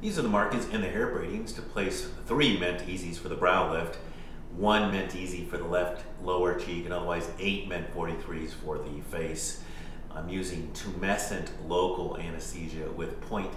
These are the markings and the hair braidings to place three Mint Easies for the brow lift, one Mint Easy for the left lower cheek, and otherwise eight Mint 43s for the face. I'm using tumescent local anesthesia with 0.3%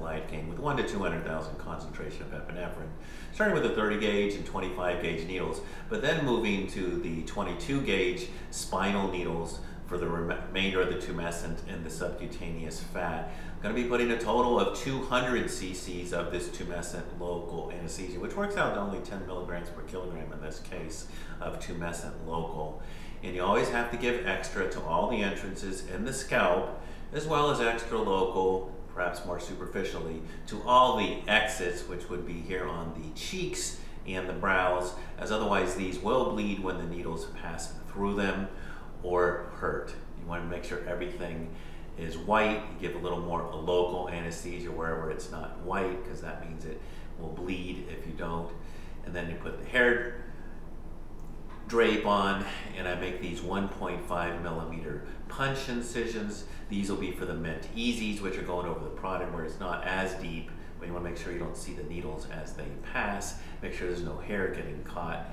lidocaine with 1 to 200,000 concentration of epinephrine, starting with the 30 gauge and 25 gauge needles, but then moving to the 22 gauge spinal needles for the remainder of the tumescent and the subcutaneous fat. I'm going to be putting a total of 200 cc's of this tumescent local anesthesia, which works out to only 10 milligrams per kilogram in this case of tumescent local. And you always have to give extra to all the entrances in the scalp, as well as extra local, perhaps more superficially, to all the exits, which would be here on the cheeks and the brows, as otherwise these will bleed when the needles pass through them or hurt. You want to make sure everything is white. You give a little more local anesthesia wherever it's not white, because that means it will bleed if you don't. And then you put the hair drape on and I make these 1.5 millimeter punch incisions. These will be for the Mint Easies, which are going over the product where it's not as deep, but you want to make sure you don't see the needles as they pass. Make sure there's no hair getting caught.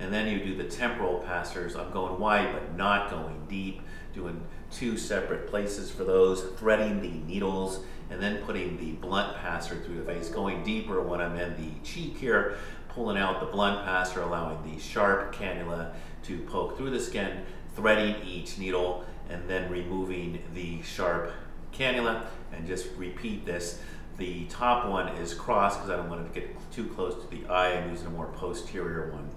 And then you do the temporal passers. I'm going wide, but not going deep. Doing two separate places for those, threading the needles, and then putting the blunt passer through the face, going deeper when I'm in the cheek here, pulling out the blunt passer, allowing the sharp cannula to poke through the skin, threading each needle, and then removing the sharp cannula, and just repeat this. The top one is crossed because I don't want it to get too close to the eye. I'm using a more posterior one.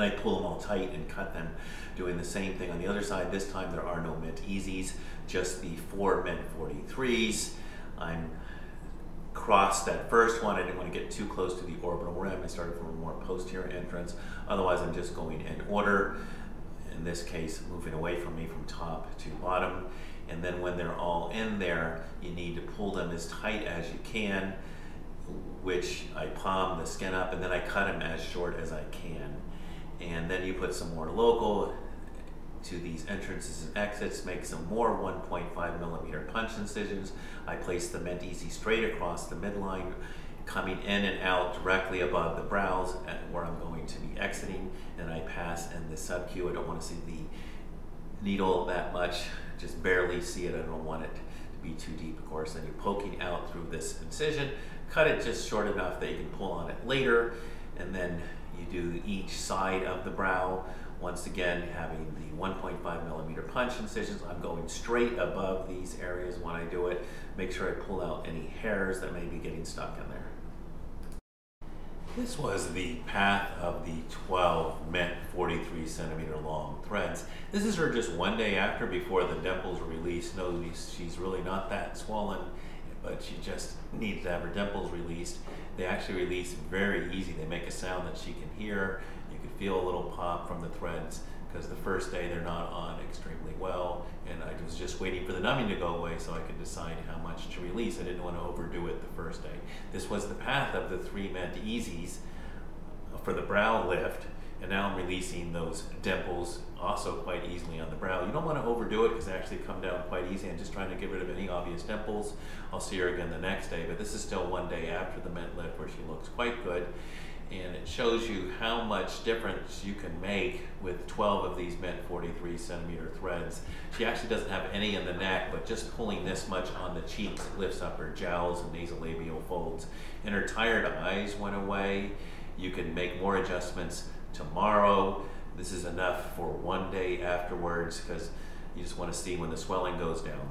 I pull them all tight and cut them, doing the same thing on the other side. This time there are no Mint Easies, just the four Mint 43s. I'm crossed that first one. I didn't want to get too close to the orbital rim. I started from a more posterior entrance. Otherwise, I'm just going in order. In this case, moving away from me from top to bottom. And then when they're all in there, you need to pull them as tight as you can, which I palm the skin up and then I cut them as short as I can. And then you put some more local to these entrances and exits, make some more 1.5 millimeter punch incisions. I place the Mint Easy straight across the midline, coming in and out directly above the brows where I'm going to be exiting. And I pass in the sub-Q. I don't want to see the needle that much, just barely see it. I don't want it to be too deep, of course. Then you're poking out through this incision, cut it just short enough that you can pull on it later. And then you do each side of the brow once again, having the 1.5 millimeter punch incisions, I'm going straight above these areas when I do it. Make sure I pull out any hairs that may be getting stuck in there. This was the path of the 12 Mint 43 centimeter long threads. This is her just one day after before the dimples released. Notice she's really not that swollen, but she just needs to have her dimples released. They actually release very easy. They make a sound that she can hear you can feel a little pop from the threads because the first day they're not on extremely well and I was just waiting for the numbing to go away so I could decide how much to release. I didn't want to overdo it the first day. This was the path of the three Easies for the brow lift and now I'm releasing those dimples also quite easily on the brow. You don't want to overdo it because they actually come down quite easy. I'm just trying to get rid of any obvious dimples. I'll see her again the next day, but this is still one day after the mint lift where she looks quite good and it shows you how much difference you can make with 12 of these Mint 43 centimeter threads. She actually doesn't have any in the neck, but just pulling this much on the cheeks lifts up her jowls and nasolabial folds. And her tired eyes went away. You can make more adjustments tomorrow. This is enough for one day afterwards because you just want to see when the swelling goes down.